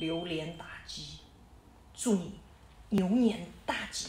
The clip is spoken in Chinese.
榴莲打击，祝你牛年大吉。